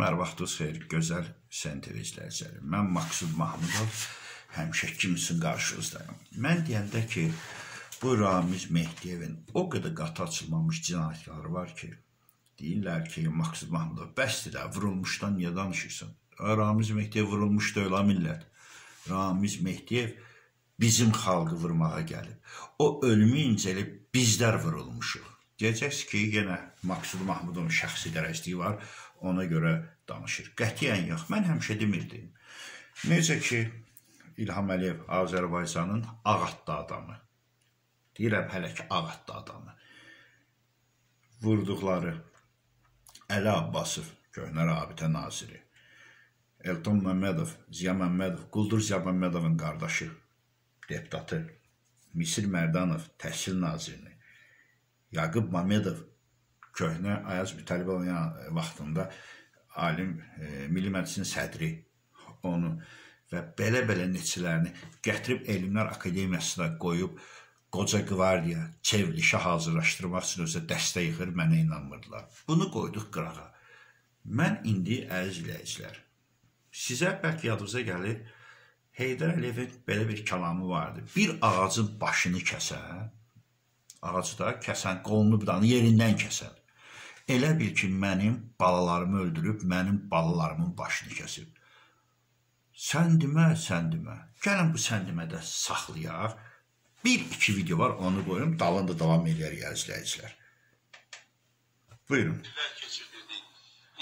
Salam, hər vaxtınız xeyir, gözəl sentr izləyiciləri. Mən Maksud Mahmudov, həmişə kimsin qarşınızdayım. Mən deyəndə ki, bu Ramiz Mehdiyevin o qədər qatı açılmamış cinayətləri var ki, deyirlər ki, Maksud Mahmudov, bəsdir də, vurulmuşdan niyə danışırsan? Ramiz Mehdiyev vurulmuş da ölə millət. Ramiz Mehdiyev bizim xalqı vurmağa gəlib. O ölümü incəlib bizlər vurulmuşuq. Deyəcəksiniz ki, yenə Maksud Mahmudovun şəxsi dərəcliyi var, ona görə danışır. Qətiyyən yox, mən həmişə demirdim. Necə ki, İlham Əliyev Azərbaycanın ağatda adamı. Deyirəm hələ ki, ağatda adamı. Vurduqları Əli Abbasov, köhnə rabitə naziri. Elton Məmmədov, Ziya Məmmədov, Quldur Ziya Məmmədovun qardaşı, deputatı. Misir Mərdanov, təhsil nazirini. Yaqub Mamedov köhnə Ayaz Mütəllibov vaxtında alim e, Milli Məclisin sədri onu və belə-belə neçələrini gətirib Elmlər Akademiyasına qoyub qoca qvardiya çevrilişə hazırlaşdırmaq üçün özə dəstək yığır, mənə inanmırdılar. Bunu qoyduq qırağa. Mən indi əziz izləyicilər, sizə bəlkə yadınıza gəlir, Heydər Əliyevin belə bir kəlamı vardı. Bir ağacın başını kəsən, ağacda kəsən, qolunu budanı yerindən kəsən. Elə bil ki, mənim balalarımı öldürüb, mənim balalarımın başını kəsib. Sən demə, sən demə. Gəlin bu sən demədə saxlayaq. Bir, iki video var, onu qoyum, dalında davam edərik əzizləyicilər. Buyurun.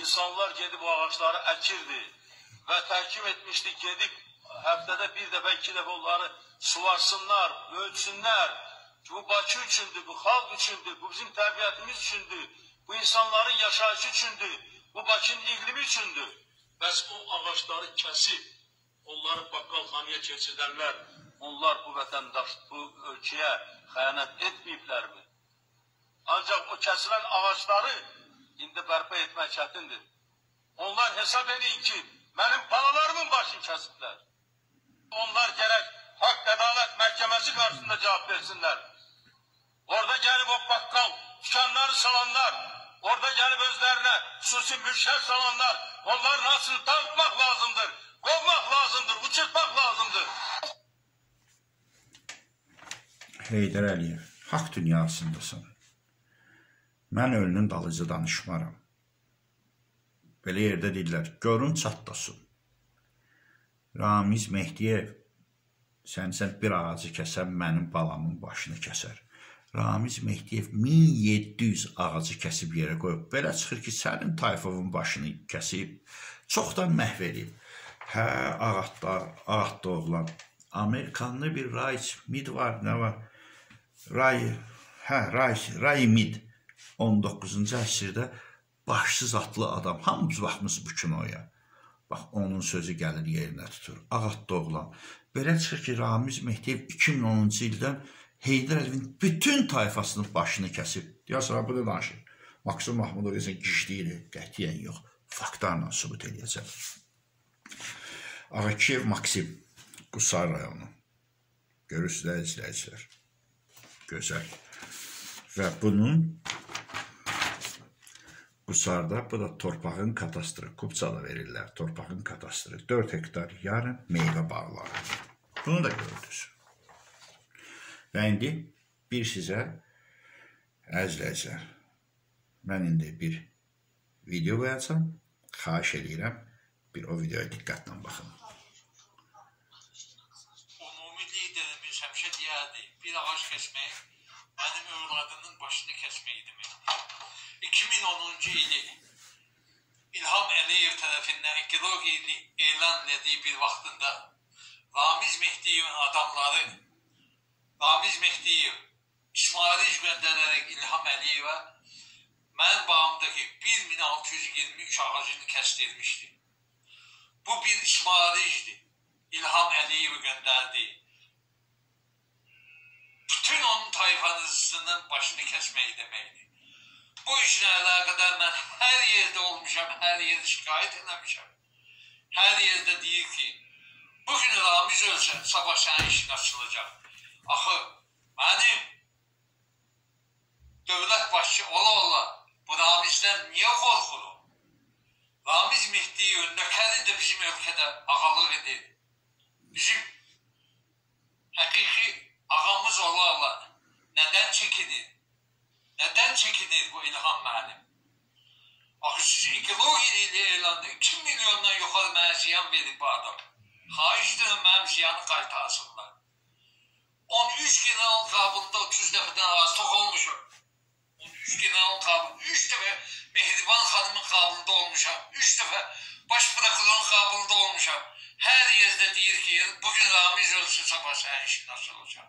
İnsanlar gedib o ağaçları əkirdi və təhkim etmişdi, gedib həftədə bir dəfə, iki dəfə onları suvarsınlar, ölçsünlər, bu Bakı üçündür, bu xalq üçündür, bu bizim təbiətimiz üçündür, bu insanların yaşayışı üçündür, bu Bakının iqlimi üçündür. Bəs o ağaçları kəsib, onları baqqalxanaya keçirdənlər, onlar bu vətəndaş, bu ölkəyə xəyanət etməyiblərmi? Ancaq o kəsilən ağaçları indi bərpa etmək çətindir. Onlar hesab edin ki, mənim balalarımın başını kəsiblər. Onlar gərək haqq ədalət məhkəməsi qarşısında cavab versinlər. Orada gelip o bakkal dükkanları salanlar, orada gelip özlerine hususi müşter salanlar, onları nasıl tanıtmak lazımdır, kovmak lazımdır, uçurtmak lazımdır. Heydər Əliyev, haqq dünyasındasın. Mən ölünün dalıcı danışmaram. Belə yerdə deyirlər, görün çatdasın. Ramiz Mehdiyev, sən sən bir ağacı kəsən mənim balamın başını kəsər. Ramiz Mehdiyev 1700 ağacı kəsib yerə qoyub. Belə çıxır ki, sənin Tayfovun başını kəsib, çoxdan məhv edib. Hə, ağatda, ağatda oğlan. Amerikanlı bir Ray Mid var, nə var? Ray, hə, Ray, Ray Mid 19-cu əsrdə başsız atlı adam. Hamımız baxmısınız bu kinoya. Bax, onun sözü gəlir yerinə tutur. Ağatda oğlan. Belə çıxır ki, Ramiz Mehdiyev 2010-cu ildən Heydər Əliyevin bütün tayfasının başını kəsib. Deyəsən, bu da danışır. Maksum Mahmudov deyəsən, gişliyir, qətiyyən yox. Faktlarla sübut edəcəm. Ağakiyev Maksim, Qusar rayonu. Görürsünüz, izləyicilər. Gözəl. Və bunun Qusarda, bu da torpağın katastırı, Kupçada verirlər, torpağın katastırı. 4 hektar yarım meyvə bağları. Bunu da gördünüz. Və indi bir sizə əzləyəcəm. Mən indi bir video qoyacam. Xahiş edirəm, bir o videoya diqqətlə baxın. Ümumi liderimiz həmişə deyərdi, bir ağac kəsmək mənim övladımın başını kəsmək demək. 2010-cu ili İlham Əliyev tərəfindən ekologiya elan etdiyi bir vaxtında Ramiz Mehdiyevin adamları Ramiz Mehdiyev İsmailic göndərərək İlham Əliyevə mənim bağımdakı 1623 ağacını kəsdirmişdi. Bu bir İsmailicdir. İlham Əliyevi göndərdi. Bütün onun tayfanızının başını kəsmək deməkdir. Bu işlə əlaqədar mən hər yerdə olmuşam, hər yerdə şikayət eləmişəm. Hər yerdə deyir ki, bugün Ramiz ölsə, sabah sənin işin açılacaq. Axı mənim dövlət başçı ola-ola bu namizdən niyə qorxurum? Ramiz Mehdiyev nökəri də bizim ölkədə ağalıq edir. Bizim həqiqi ağamız olarla nədən çəkinir? Nədən çəkinir bu İlham müəllim? Axı siz ekologiya ilə elanda 2 milyondan yuxarı mənə ziyan verib bu adam. Xahiş edirəm mənim ziyanı qaytarsınlar. 13 general qabında 30 dəfədən az tox olmuşam. 13 general qabında 3 dəfə Mehriban xanımın qabında olmuşam. 3 dəfə baş prokurorun qabında olmuşam. Hər yerdə deyir ki, bugün Ramiz ölsün, sabah sənin işin nasıl olacaq?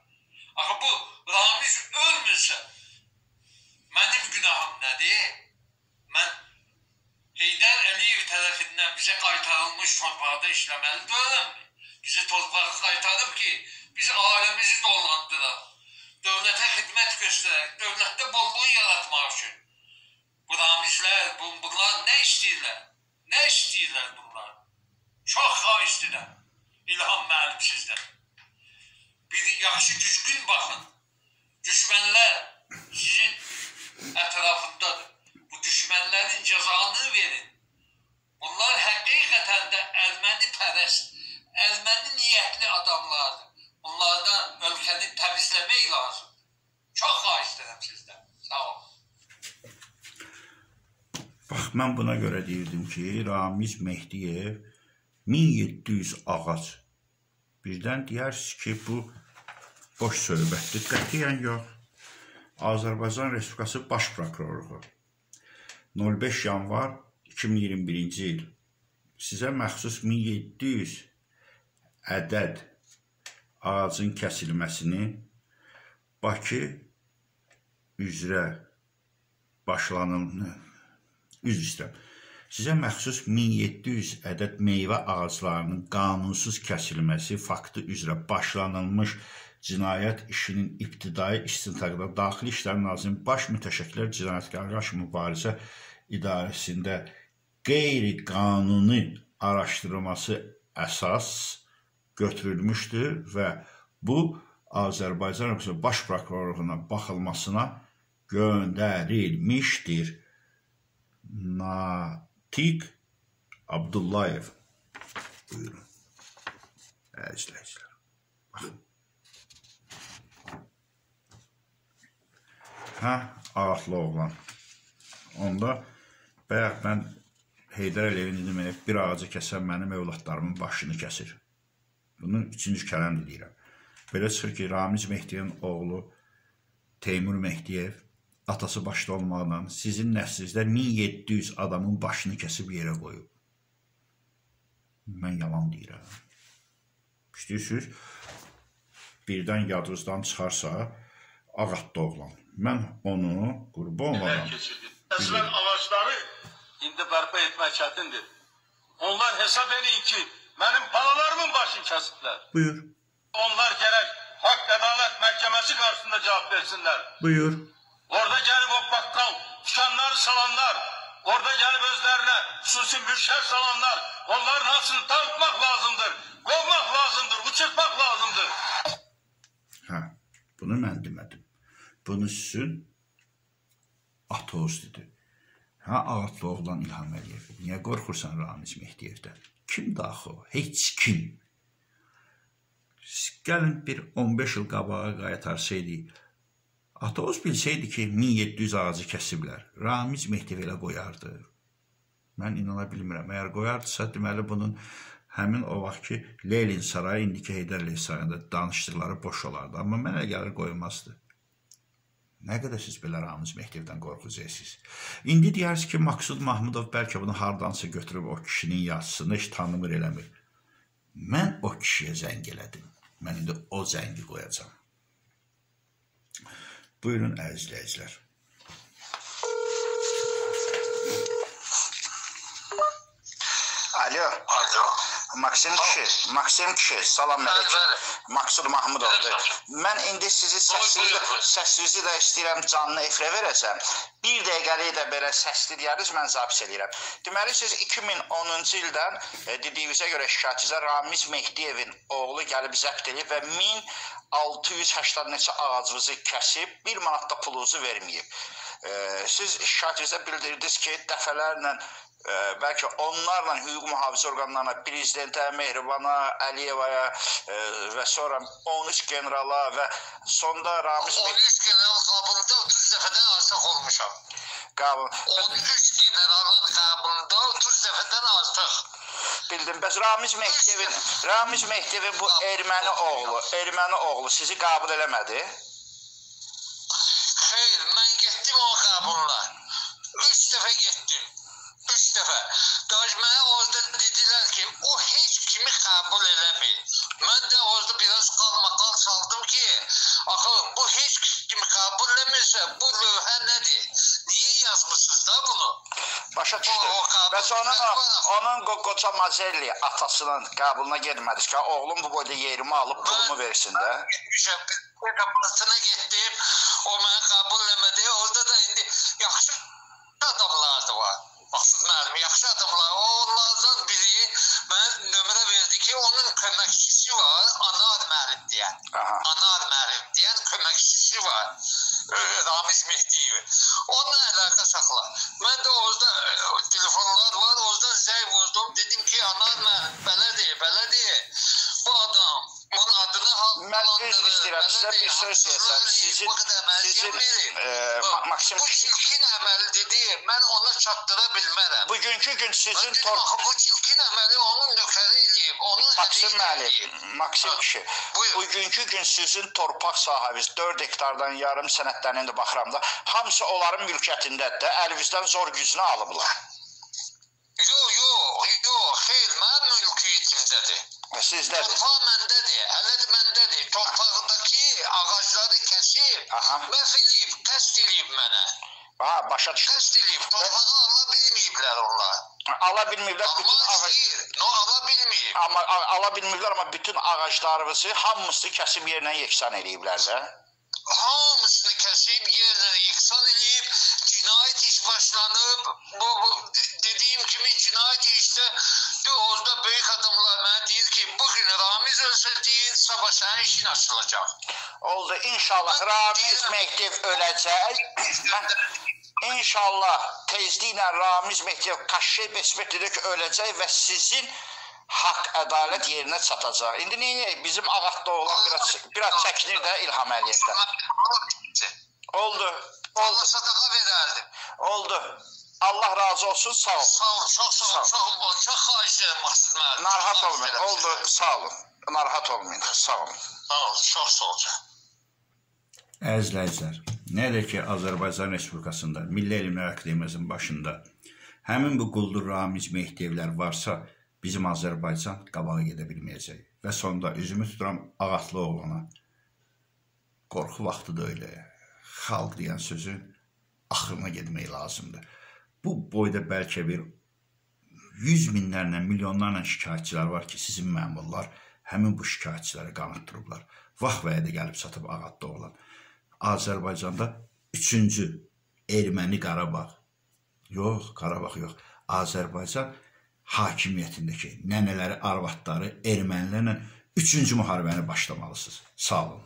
Axı bu Ramiz ölmürsə, mənim günahım nədir? Mən Heydər Əliyev tərəfindən bizə qaytarılmış torpaqda işləməli deyiləm. Bizə torpağı qaytarıb ki, biz aləmizi dolandıraq. Dövlətə xidmət göstərək, dövlətdə bolluq yaratmaq üçün. Bu ramizlər, bu, bunlar nə istəyirlər? Nə istəyirlər bunlar? Çox xahiş edirəm. İlham müəllim sizdən. Bir yaxşı düzgün baxın. Düşmənlər sizin ətrafındadır. Bu düşmənlərin cəzanı verin. Bunlar həqiqətən də erməni pərəst, erməni niyyətli adamlardır. Bunlardan ölkəni təmizləmək lazımdır. Çox xahiş edirəm sizdən. Sağ olun. Bax, mən buna görə deyirdim ki, Ramiz Mehdiyev 1700 ağac. Birdən deyirsiniz ki, bu boş söhbətdir. Qətiyyən yox. Azərbaycan Respublikası Baş Prokurorluğu 05 yanvar 2021-ci il sizə məxsus 1700 ədəd ağacın kəsilməsini Bakı üzrə başlanılmış üzr istəyirəm. Sizə məxsus 1700 ədəd meyvə ağaclarının qanunsuz kəsilməsi faktı üzrə başlanılmış cinayət işinin ibtidai istintaqda Daxili İşlər Nazirinin Baş Mütəşəkkilər Cinayətkarlar qarşı mübarizə idarəsində qeyri-qanuni araşdırılması əsas götürülmüşdür və bu Azərbaycan Respublikası Baş Prokurorluğuna baxılmasına göndərilmişdir. Natiq Abdullayev. Buyurun. Əzizləyicilər. Baxın. Hə, ağatlı oğlan. Onda bayaq mən Heydər Əliyevin demək, bir ağacı kəsən mənim övladlarımın başını kəsir. Bunun üçüncü kələm deyirəm. Belə çıxır ki, Ramiz Mehdiyevin oğlu Teymur Mehdiyev atası başda olmaqla sizin nəslinizdə 1700 adamın başını kəsib yerə qoyub. Mən yalan deyirəm. İstəyirsiniz, birdən yadınızdan çıxarsa, ağatda oğlan. Mən onu qurban olaram. Kəsilən ağacları indi bərpa etmək çətindir. Onlar hesab edin ki, mənim balalarımın başını kəsiblər. Buyur, Onlar gərək haqq ədalət məhkəməsi qarşısında cavab versinlər. buyur. Orada gəlib o bakkal dükanları salanlar, orada gəlib özlerine xüsusi müşter salanlar, onların hamısını tanıtmak lazımdır, kovmak lazımdır, uçurtmak lazımdır. Hə, bunu mən demədim. Bunu sizin Atoz dedi. Hə, ağatlı oğlan İlham Əliyev. Niyə qorxursan Ramiz Mehdiyevdən? Kim daxı o? Heç kim. Gəlin bir 15 il qabağa qaytarsaydı, Atoz bilsəydi ki, 1700 ağacı kəsiblər, Ramiz Mehdiyev elə qoyardı. Mən inana bilmirəm. Əgər qoyardısa, deməli bunun həmin o vaxt ki, Lenin sarayı, indiki Heydər Əliyev sarayında danışdıqları boş olardı. Amma mənə gəlir qoymazdı. Nə qədər siz belə Ramiz Mehdiyevdən qorxucusunuz? İndi deyirsiniz ki, Maksud Mahmudov bəlkə bunu hardansa götürüb o kişinin yazısını heç tanımır eləmir. Mən o kişiyə zəng elədim. Mən indi o zəngi qoyacam. Buyurun əzizləyicilər. Maksim kişi, Maksim kişi, salam bəli. Maksud Mahmudovdur. Mən indi sizi buyurun. səssinizi də istəyirəm canlı efirə verəcəm. Bir dəqiqəlik də belə səsli deyəriz, mən zapis eləyirəm. Deməli siz 2010-cu ildən e, dediyinizə görə şikayətinizə Ramiz Mehdiyevin oğlu gəlib zəbt edib və 1680 neçə ağacınızı kəsib, 1 manat da pulunuzu verməyib. E, siz şikayətinizdə bildirdiniz ki, dəfələrlə e, bəlkə onlarla hüquq mühafizə orqanlarına, prezidentə, Mehribana, Əliyevaya e, və sonra 13 generala və sonda Ramiz 13 general qabulunda 30 dəfədən artıq olmuşam. Qabul. 13 generalın qabulunda 30 dəfədən artıq. Bildim. Bəs Ramiz Mehdiyevin Ramiz Mehdiyevin bu erməni oğlu, erməni oğlu sizi qəbul eləmədi? Xeyr, mən getdim o qabuluna. 3 dəfə getdim. 3 dəfə. Daş mənə orada dedilər ki, o heç kimi qəbul eləmir. Mən də orada biraz qalmaqal saldım ki, axı bu heç kimi qəbul eləmirsə, bu lövhə nədir? Niyə yazmısınız da bunu? Başa düşdüm. O- o Bəs onun o- onun qo- qoca Mazelli atasının qəbuluna getmədiniz ki, oğlum bu boyda yerimi alıb pulumu versin də. Getmişəm, kapasına getdim. O məni qəbul eləmədi. Orada da indi yaxşı adamlar da var. Maqsud müəllim, yaxşı adamlar. Onlardan biri mənə nömrə verdi ki, onun köməkçisi var, Anar müəllim deyən. Aha. Anar müəllim deyən köməkçisi var. Ramiz Mehdiyev. Onunla əlaqə saxla. Mən də istəyirəm sizə bir söz desəm, sizin sizin e, Ma- Maksim bu çirkin əməl dedi, mən ona çatdıra bilmərəm. bugünkü gün sizin tor bu çirkin əməli onun nökəri eləyib, onun Maksim müəllim. Maksim kişi, bugünkü gün sizin torpaq sahəniz 4 hektardan yarım sənədlərini indi baxıram da, hamısı onların mülkiyyətindədir də, əlinizdən zor gücünü alıblar. Yo, yo, yo, xeyr, mənim mülkiyyətimdədir. Və sizdədir. Torpaq məndədir, hələ də Torpaqdakı ağacları kəsib, məhv eləyib, qəsd eləyib mənə. Ha, başa düşdüm. Qəsd eləyib, torpağı ala bilməyiblər onlar. Ala bütün Amma ağac istəyir, no ala bilməyib. amma ala bilmirlər amma bütün ağaclarınızı hamısını kəsib yerlə yeksan eləyiblər də. Hamısını kəsib, yerlə yeksan eləyib, cinayət iş başlanıb. Bu, bu de- dediyim kimi cinayət işdə de, orada böyük adamlar mənə deyir ki, bugün Ramiz ölsə deyir, sabah sənin işin açılacaq. Oldu. İnşallah Ramiz Mehdiyev öləcək. Mən İnşallah tezliklə Ramiz Mehdiyev Kaşşey Besmetilik öləcək və sizin haqq, ədalət yerinə çatacaq. İndi niyə bizim ağatda olan biraz biraz çəkinir də İlham Əliyevdən. Oldu. Allah sadaqa verərdim. Oldu. Allah razı olsun. Sağ olun. Sağ ol, çox sağ ol, çox, ol, çox xahiş edirəm Maqsud müəllim. Narahat olmayın. Oldu. Sağ olun. Narahat olmayın. Sağ olun. Sağ ol, çox sağ ol. Əzizləyicilər, nədir ki, Azərbaycan Respublikasında Milli Elmlər Akademiyasının başında həmin bu quldur Ramiz Mehdiyevlər varsa, bizim Azərbaycan qabağa gedə bilməyəcək. Və sonda üzümü tuturam Ağatlı oğlana. Qorxu vaxtı da elə. Xalq deyən sözün axırına getmək lazımdır. Bu boyda bəlkə bir yüz minlərlə, milyonlarla şikayətçilər var ki, sizin məmurlar həmin bu şikayətçiləri qanıtdırıblar. Vaxt vədə gəlib çatıb Ağatda olan. Azərbaycanda üçüncü erməni Qarabağ. Yox, Qarabağ yox. Azərbaycan hakimiyyətindəki nənələri, arvadları ermənilərlə üçüncü müharibəni başlamalısınız. Sağ olun.